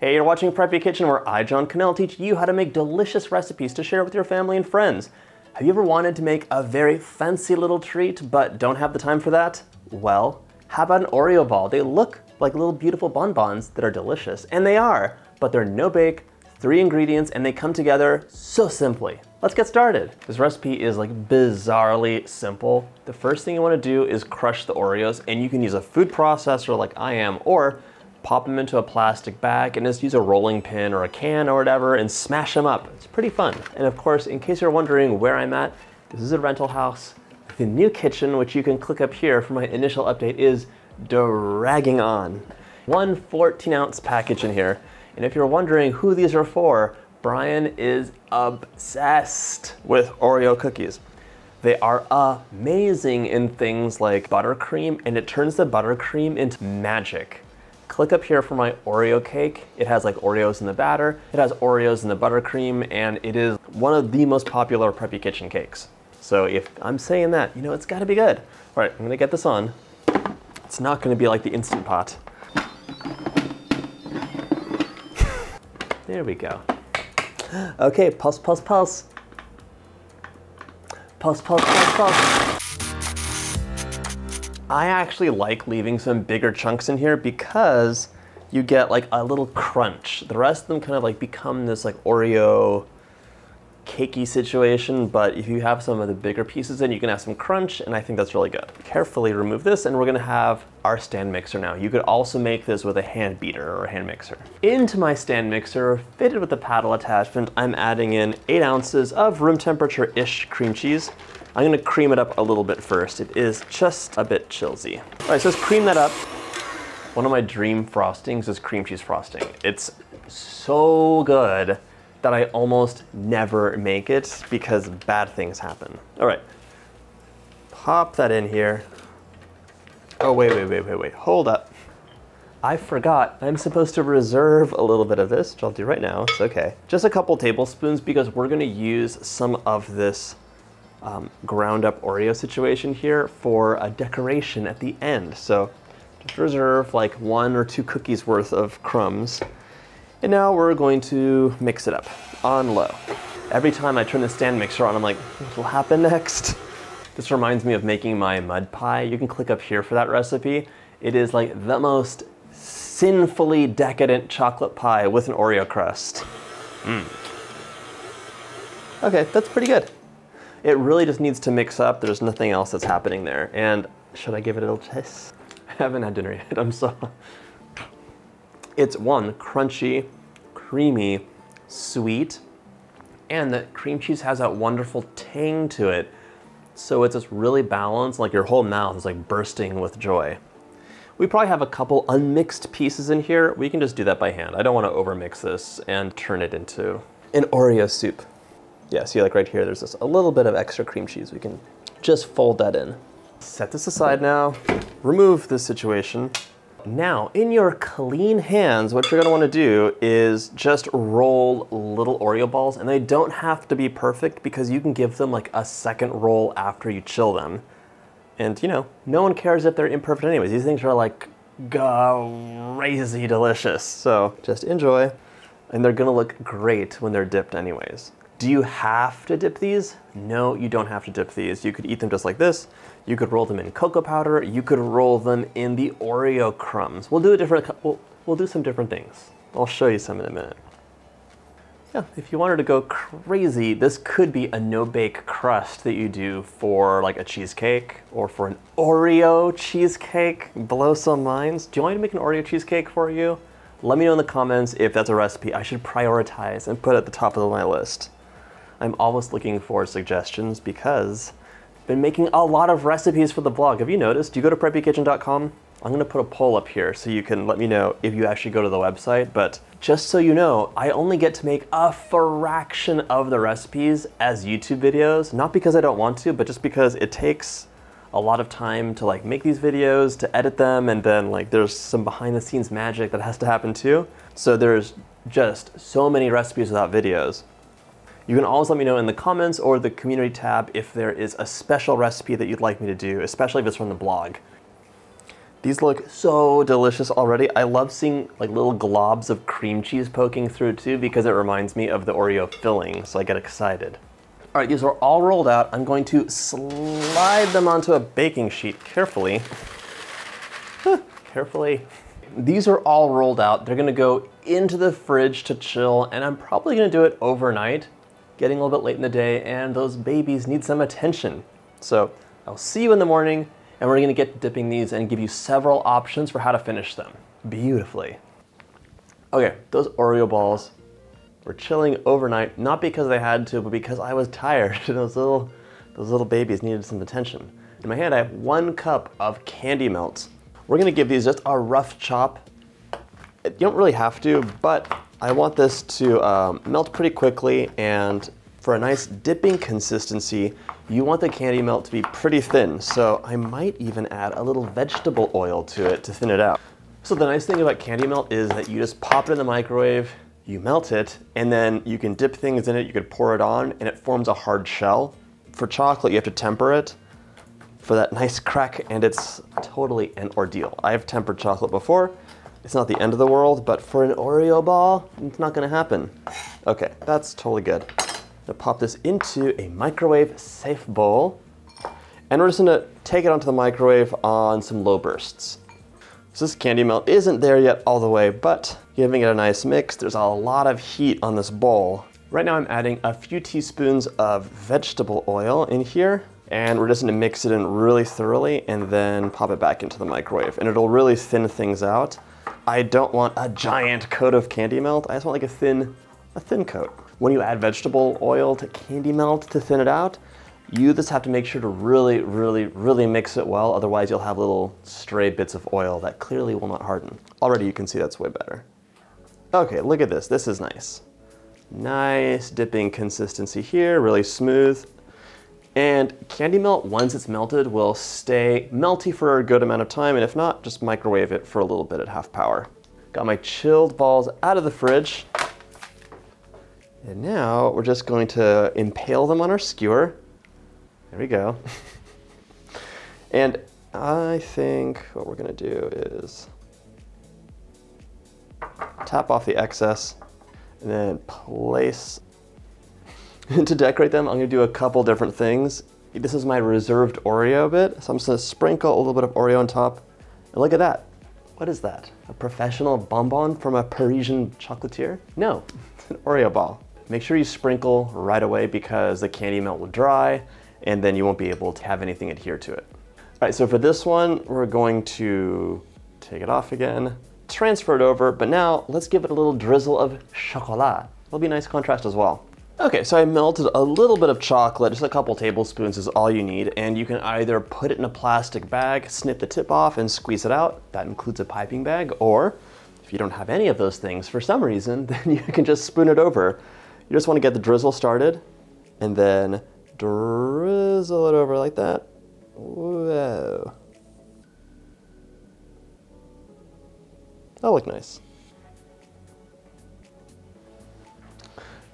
Hey, you're watching Preppy Kitchen where I, John Kanell, teach you how to make delicious recipes to share with your family and friends. Have you ever wanted to make a very fancy little treat but don't have the time for that? Well, how about an Oreo ball? They look like little beautiful bonbons that are delicious, and they are, but they're no bake, three ingredients, and they come together so simply. Let's get started. This recipe is like bizarrely simple. The first thing you wanna do is crush the Oreos, and you can use a food processor like I am, or pop them into a plastic bag and just use a rolling pin or a can or whatever and smash them up. It's pretty fun. And of course, in case you're wondering where I'm at, this is a rental house. The new kitchen, which you can click up here for my initial update, is dragging on. One 14 ounce package in here. And if you're wondering who these are for, Brian is obsessed with Oreo cookies. They are amazing in things like buttercream, and it turns the buttercream into magic click up here for my Oreo cake. It has like Oreos in the batter, it has Oreos in the buttercream, and it is one of the most popular Preppy Kitchen cakes. So if I'm saying that, you know, it's gotta be good. All right, I'm gonna get this on. It's not gonna be like the Instant Pot. there we go. Okay, pulse, pulse, pulse. Pulse, pulse, pulse, pulse. I actually like leaving some bigger chunks in here because you get like a little crunch. The rest of them kind of like become this like Oreo cakey situation, but if you have some of the bigger pieces in, you can have some crunch, and I think that's really good. Carefully remove this, and we're gonna have our stand mixer now. You could also make this with a hand beater or a hand mixer. Into my stand mixer, fitted with a paddle attachment, I'm adding in eight ounces of room temperature-ish cream cheese. I'm gonna cream it up a little bit first. It is just a bit chilsy. All right, so let's cream that up. One of my dream frostings is cream cheese frosting. It's so good that I almost never make it because bad things happen. All right, pop that in here. Oh, wait, wait, wait, wait, wait, hold up. I forgot, I'm supposed to reserve a little bit of this, which I'll do right now, it's okay. Just a couple tablespoons because we're gonna use some of this um, ground up Oreo situation here for a decoration at the end. So just reserve like one or two cookies worth of crumbs. And now we're going to mix it up on low. Every time I turn the stand mixer on, I'm like, what will happen next? This reminds me of making my mud pie. You can click up here for that recipe. It is like the most sinfully decadent chocolate pie with an Oreo crust. Mm. Okay, that's pretty good. It really just needs to mix up. There's nothing else that's happening there. And should I give it a little taste? I haven't had dinner yet, I'm so. It's one, crunchy, creamy, sweet, and the cream cheese has that wonderful tang to it. So it's just really balanced, like your whole mouth is like bursting with joy. We probably have a couple unmixed pieces in here. We can just do that by hand. I don't want to overmix this and turn it into an Oreo soup yeah, see like right here, there's just a little bit of extra cream cheese. We can just fold that in. Set this aside now, remove this situation. Now, in your clean hands, what you're gonna wanna do is just roll little Oreo balls, and they don't have to be perfect because you can give them like a second roll after you chill them. And you know, no one cares if they're imperfect anyways. These things are like crazy delicious. So just enjoy. And they're gonna look great when they're dipped anyways. Do you have to dip these? No, you don't have to dip these. You could eat them just like this. You could roll them in cocoa powder. You could roll them in the Oreo crumbs. We'll do a different, we'll, we'll do some different things. I'll show you some in a minute. Yeah, if you wanted to go crazy, this could be a no-bake crust that you do for like a cheesecake or for an Oreo cheesecake. Blow some minds. Do you want me to make an Oreo cheesecake for you? Let me know in the comments if that's a recipe I should prioritize and put at the top of my list. I'm always looking for suggestions because I've been making a lot of recipes for the blog. Have you noticed? You go to preppykitchen.com? I'm gonna put a poll up here so you can let me know if you actually go to the website. But just so you know, I only get to make a fraction of the recipes as YouTube videos, not because I don't want to, but just because it takes a lot of time to like make these videos, to edit them, and then like there's some behind the scenes magic that has to happen too. So there's just so many recipes without videos. You can always let me know in the comments or the community tab if there is a special recipe that you'd like me to do, especially if it's from the blog. These look so delicious already. I love seeing like little globs of cream cheese poking through too because it reminds me of the Oreo filling, so I get excited. All right, these are all rolled out. I'm going to slide them onto a baking sheet carefully. carefully. These are all rolled out. They're gonna go into the fridge to chill, and I'm probably gonna do it overnight, getting a little bit late in the day, and those babies need some attention. So I'll see you in the morning, and we're gonna get dipping these and give you several options for how to finish them beautifully. Okay, those Oreo balls were chilling overnight, not because they had to, but because I was tired. those little, those little babies needed some attention. In my hand, I have one cup of candy melts. We're gonna give these just a rough chop. You don't really have to, but I want this to um, melt pretty quickly and for a nice dipping consistency, you want the candy melt to be pretty thin. So I might even add a little vegetable oil to it to thin it out. So the nice thing about candy melt is that you just pop it in the microwave, you melt it, and then you can dip things in it, you could pour it on, and it forms a hard shell. For chocolate, you have to temper it for that nice crack, and it's totally an ordeal. I've tempered chocolate before. It's not the end of the world, but for an Oreo ball, it's not gonna happen. Okay, that's totally good to pop this into a microwave safe bowl. And we're just gonna take it onto the microwave on some low bursts. So this candy melt isn't there yet all the way, but giving it a nice mix, there's a lot of heat on this bowl. Right now I'm adding a few teaspoons of vegetable oil in here, and we're just gonna mix it in really thoroughly and then pop it back into the microwave. And it'll really thin things out. I don't want a giant coat of candy melt, I just want like a thin, a thin coat. When you add vegetable oil to candy melt to thin it out, you just have to make sure to really, really, really mix it well. Otherwise you'll have little stray bits of oil that clearly will not harden. Already you can see that's way better. Okay, look at this. This is nice. Nice dipping consistency here, really smooth. And candy melt, once it's melted, will stay melty for a good amount of time. And if not, just microwave it for a little bit at half power. Got my chilled balls out of the fridge. And now we're just going to impale them on our skewer. There we go. and I think what we're gonna do is tap off the excess and then place, to decorate them, I'm gonna do a couple different things. This is my reserved Oreo bit, so I'm just gonna sprinkle a little bit of Oreo on top. And look at that. What is that? A professional bonbon from a Parisian chocolatier? No, it's an Oreo ball. Make sure you sprinkle right away because the candy melt will dry and then you won't be able to have anything adhere to it. All right, so for this one, we're going to take it off again, transfer it over, but now let's give it a little drizzle of chocolat. It'll be a nice contrast as well. Okay, so I melted a little bit of chocolate, just a couple tablespoons is all you need, and you can either put it in a plastic bag, snip the tip off and squeeze it out. That includes a piping bag, or if you don't have any of those things for some reason, then you can just spoon it over. You just want to get the drizzle started and then drizzle it over like that. Whoa. That'll look nice.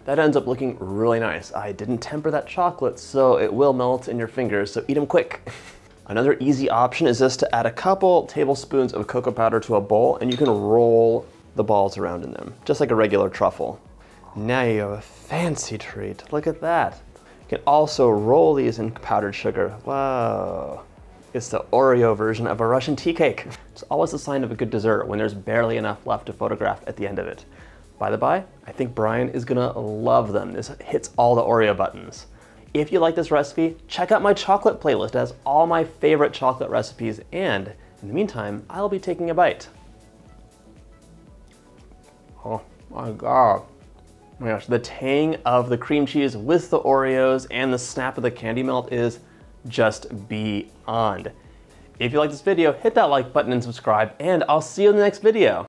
That ends up looking really nice. I didn't temper that chocolate, so it will melt in your fingers, so eat them quick. Another easy option is just to add a couple tablespoons of cocoa powder to a bowl and you can roll the balls around in them, just like a regular truffle. Now you have a fancy treat. Look at that. You can also roll these in powdered sugar. Wow. It's the Oreo version of a Russian tea cake. It's always a sign of a good dessert when there's barely enough left to photograph at the end of it. By the by, I think Brian is gonna love them. This hits all the Oreo buttons. If you like this recipe, check out my chocolate playlist. It has all my favorite chocolate recipes and in the meantime, I'll be taking a bite. Oh my God. Oh my gosh, the tang of the cream cheese with the Oreos and the snap of the candy melt is just beyond. If you like this video, hit that like button and subscribe, and I'll see you in the next video.